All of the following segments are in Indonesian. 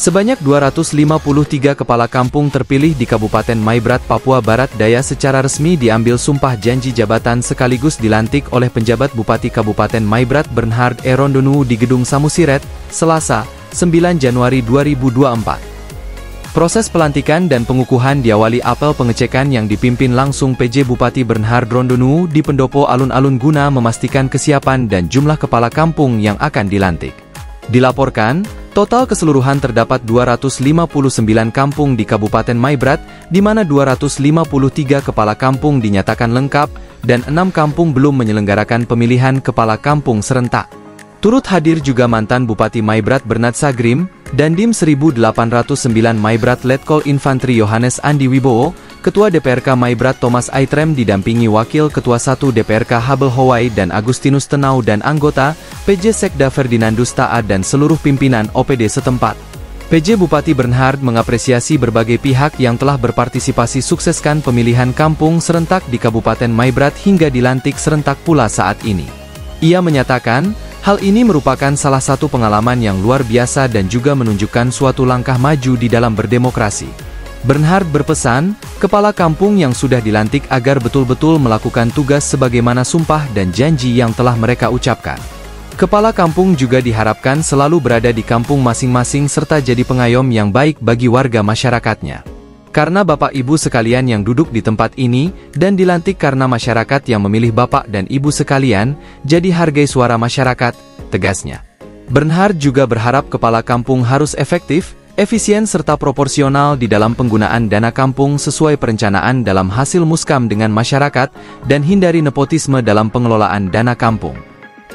Sebanyak 253 kepala kampung terpilih di Kabupaten Maibrat, Papua Barat Daya secara resmi diambil sumpah janji jabatan sekaligus dilantik oleh penjabat Bupati Kabupaten Maibrat Bernhard Erondonu di Gedung Samusiret, Selasa, 9 Januari 2024. Proses pelantikan dan pengukuhan diawali apel pengecekan yang dipimpin langsung PJ Bupati Bernhard Rondonu di pendopo alun-alun guna memastikan kesiapan dan jumlah kepala kampung yang akan dilantik. Dilaporkan, total keseluruhan terdapat 259 kampung di Kabupaten Maibrat, di mana 253 kepala kampung dinyatakan lengkap, dan 6 kampung belum menyelenggarakan pemilihan kepala kampung serentak. Turut hadir juga mantan Bupati Maibrat Bernat Sagrim, dan Dim 1809 Maibrat Letkol Infantri Yohanes Andi Wibowo, Ketua DPRK Maibrat Thomas Aitrem didampingi Wakil Ketua 1 DPRK Habel Hawaii dan Agustinus Tenau dan anggota, PJ Sekda Ferdinandus Taat dan seluruh pimpinan OPD setempat. PJ Bupati Bernhard mengapresiasi berbagai pihak yang telah berpartisipasi sukseskan pemilihan kampung serentak di Kabupaten Maibrat hingga dilantik serentak pula saat ini. Ia menyatakan, hal ini merupakan salah satu pengalaman yang luar biasa dan juga menunjukkan suatu langkah maju di dalam berdemokrasi. Bernhard berpesan, kepala kampung yang sudah dilantik agar betul-betul melakukan tugas sebagaimana sumpah dan janji yang telah mereka ucapkan. Kepala kampung juga diharapkan selalu berada di kampung masing-masing serta jadi pengayom yang baik bagi warga masyarakatnya. Karena Bapak Ibu sekalian yang duduk di tempat ini, dan dilantik karena masyarakat yang memilih Bapak dan Ibu sekalian, jadi hargai suara masyarakat, tegasnya. Bernhard juga berharap kepala kampung harus efektif, efisien serta proporsional di dalam penggunaan dana kampung sesuai perencanaan dalam hasil muskam dengan masyarakat dan hindari nepotisme dalam pengelolaan dana kampung.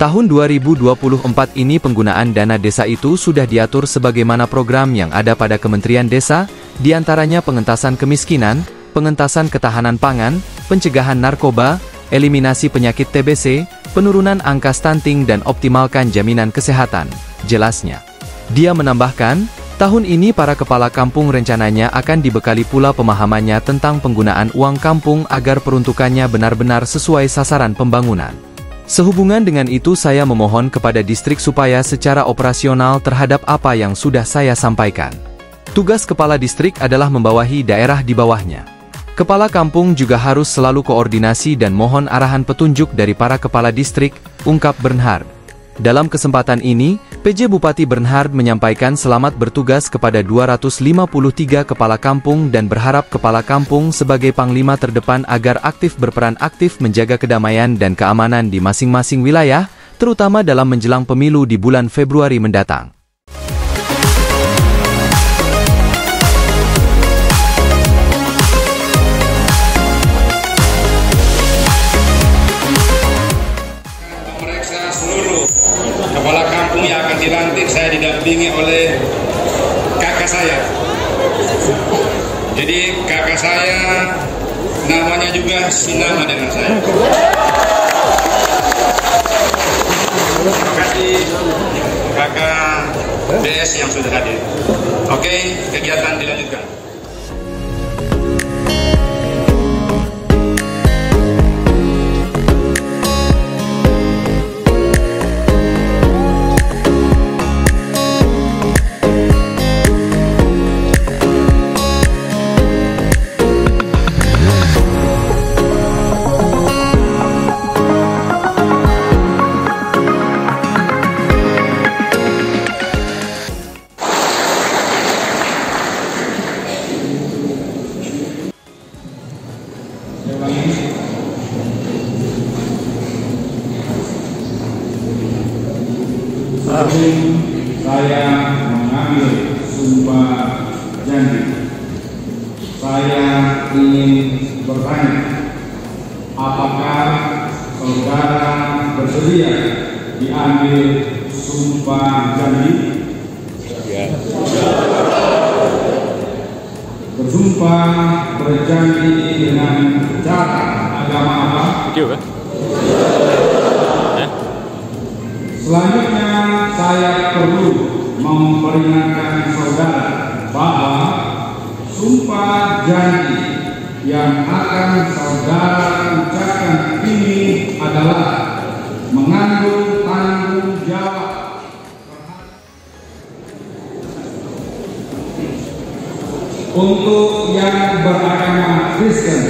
Tahun 2024 ini penggunaan dana desa itu sudah diatur sebagaimana program yang ada pada Kementerian Desa, di antaranya pengentasan kemiskinan, pengentasan ketahanan pangan, pencegahan narkoba, eliminasi penyakit TBC, penurunan angka stunting dan optimalkan jaminan kesehatan, jelasnya. Dia menambahkan, Tahun ini para kepala kampung rencananya akan dibekali pula pemahamannya tentang penggunaan uang kampung agar peruntukannya benar-benar sesuai sasaran pembangunan. Sehubungan dengan itu saya memohon kepada distrik supaya secara operasional terhadap apa yang sudah saya sampaikan. Tugas kepala distrik adalah membawahi daerah di bawahnya. Kepala kampung juga harus selalu koordinasi dan mohon arahan petunjuk dari para kepala distrik, ungkap Bernhard. Dalam kesempatan ini, PJ Bupati Bernhard menyampaikan selamat bertugas kepada 253 kepala kampung dan berharap kepala kampung sebagai panglima terdepan agar aktif berperan aktif menjaga kedamaian dan keamanan di masing-masing wilayah, terutama dalam menjelang pemilu di bulan Februari mendatang. Dilantik saya didampingi oleh kakak saya. Jadi kakak saya namanya juga sinama dengan saya. Terima kasih kakak DS yang sudah hadir. Oke, kegiatan dilanjutkan. Sebelum saya mengambil sumpah janji, saya ingin bertanya, apakah saudara bersedia diambil sumpah janji? Ya. Bersumpah berjanji dengan cara agama apa? Video, kan? Selanjutnya saya perlu memperingatkan saudara bahwa sumpah janji yang akan saudara ucapkan ini adalah mengandung tanggung jawab. Untuk yang beragama Kristen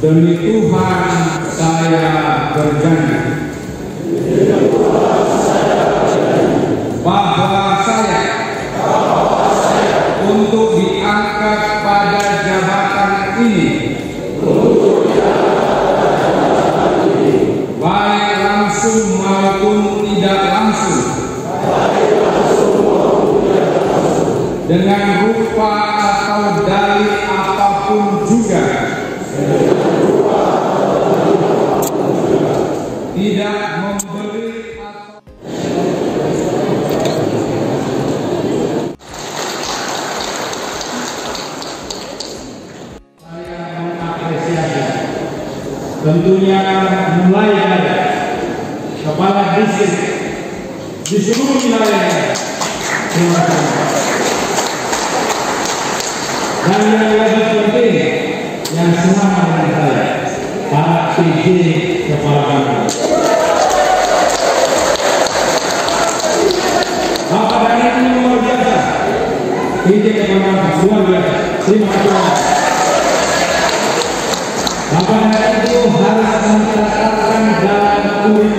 demi Tuhan saya berjanji 何? Tentunya mulai dari kepala distrik di seluruh wilayah kasih. Dan yang lebih penting yang selama dengan saya Pak PJ Kepala Kampung Bapak dan Ibu luar biasa. PJ Kepala Kampung luar biasa. Terima kasih Bapak dan Ibu harus mencatatkan dalam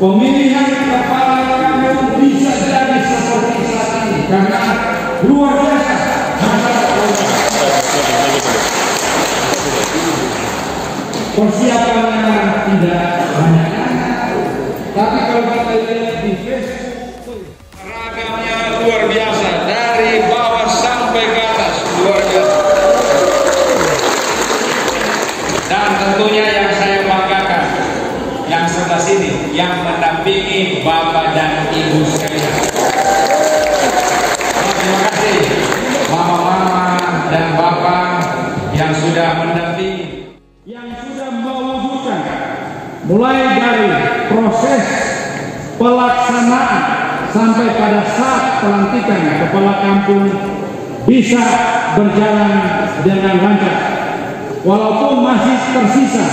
pemilihan kepala kampung bisa jadi seperti saat ini. Karena luar biasa. Persiapannya tidak banyak tapi kalau kita lihat di Facebook Ragamnya luar biasa. Dari bawah sampai ke atas luar biasa. Dan tentunya yang saya banggakan yang sebelah sini yang mendampingi bapak dan ibu sekalian. Terima kasih mama-mama dan bapak yang sudah mendampingi. yang sudah mewujudkan mulai dari proses pelaksanaan sampai pada saat pelantikan kepala kampung bisa berjalan dengan lancar walaupun masih tersisa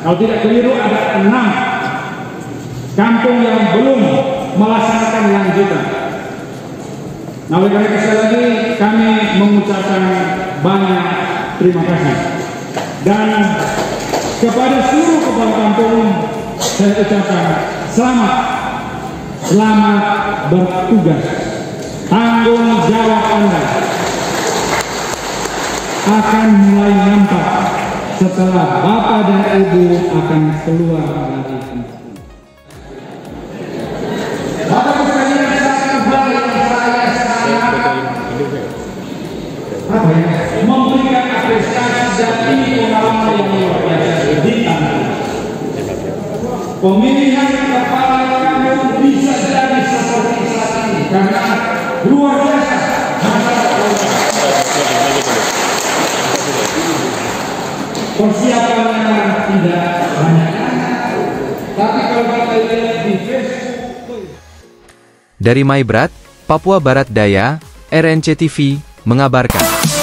kalau tidak keliru ada enam kampung yang belum melaksanakan lanjutan. Nah oleh karena itu sekali lagi kami mengucapkan banyak terima kasih. Dan kepada seluruh kepala kampung saya ucapkan selamat selamat bertugas. Tanggung jawab anda akan mulai nampak setelah bapak dan ibu akan keluar dari ini pengalaman yang luar biasa pemilihan kepala kampung bisa jadi seperti saat ini karena luar biasa persiapannya tidak banyak tapi kalau kita lihat di Facebook Dari Maibrat, Papua Barat Daya, RNC TV, mengabarkan.